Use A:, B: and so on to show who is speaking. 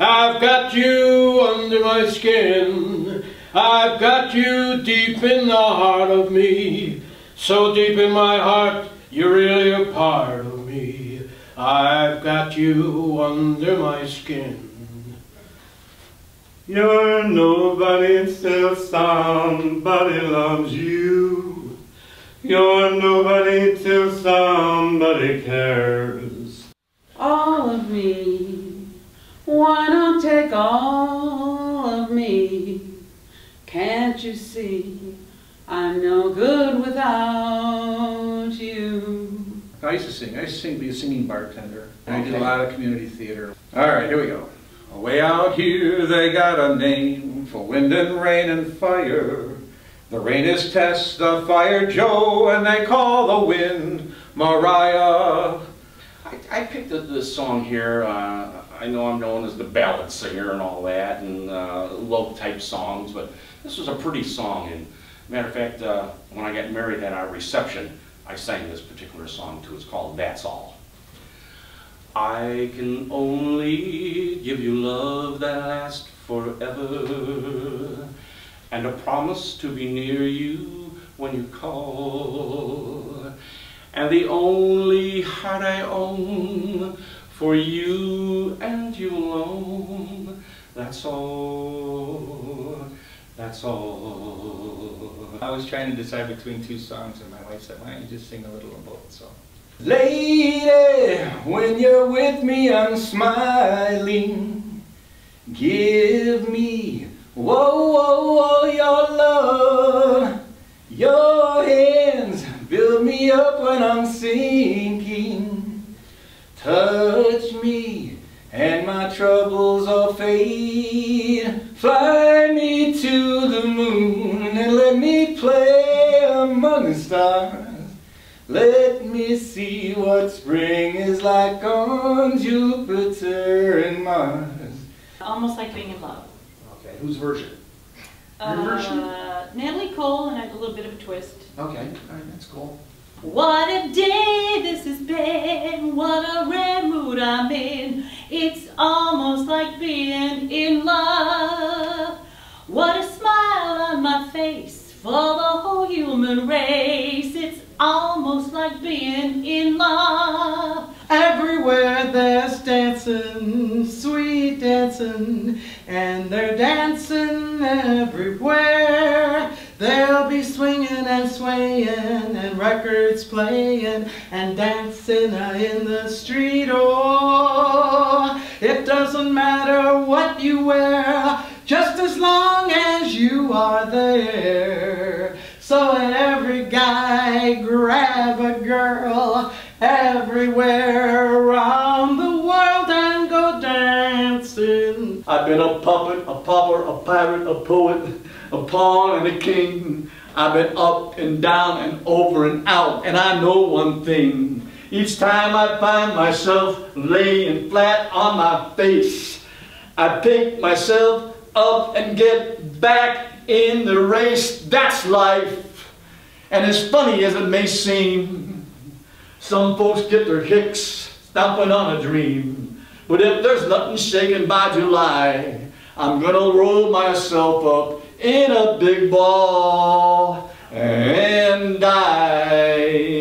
A: I've got you under my skin. I've got you deep in the heart of me. So deep in my heart, you're really a part of me. I've got you under my skin.
B: You're nobody until somebody loves you. You're nobody till somebody cares.
C: All of me. Why not take all of me? Can't you see I'm no good without you?
D: I used to sing. I used to sing, be a singing bartender. And I did a lot of community theater. All right, here we go. Way out here they got a name for wind and rain and fire. The rain is Tess, the fire Joe, and they call the wind Mariah.
E: I, I picked up this song here. Uh, I know I'm known as the ballad singer and all that, and uh, love type songs, but this was a pretty song. And matter of fact, uh, when I got married at our reception, I sang this particular song too. It's called That's All. I can only give you love that lasts forever, and a promise to be near you when you call. And the only heart I own for you and you alone. That's all. That's all.
F: I was trying to decide between two songs, and my wife said, "Why don't you just sing a little of both?" So.
D: Lady, when you're with me, I'm smiling. Give me, whoa, whoa, whoa, Touch me, and my troubles all fade. Fly me to the moon and let me play among the stars. Let me see what spring is like on Jupiter and Mars.
G: Almost like being in love.
H: Okay, whose version? Your
G: Uh,
H: version?
G: Natalie Cole and a little bit of a twist.
H: Okay, all right, that's cool.
G: What a day
C: dancing, sweet dancing, and they're dancing everywhere. They'll be swinging and swaying, and records playing, and dancing in the street. Oh, it doesn't matter what you wear, just as long as you are there. So every guy grab a girl everywhere
B: been a puppet, a pauper, a pirate, a poet, a pawn, and a king. I've been up and down and over and out, and I know one thing. Each time I find myself laying flat on my face, I pick myself up and get back in the race. That's life. And as funny as it may seem, some folks get their kicks stomping on a dream. But if there's nothing shaking by July, I'm gonna roll myself up in a big ball and die.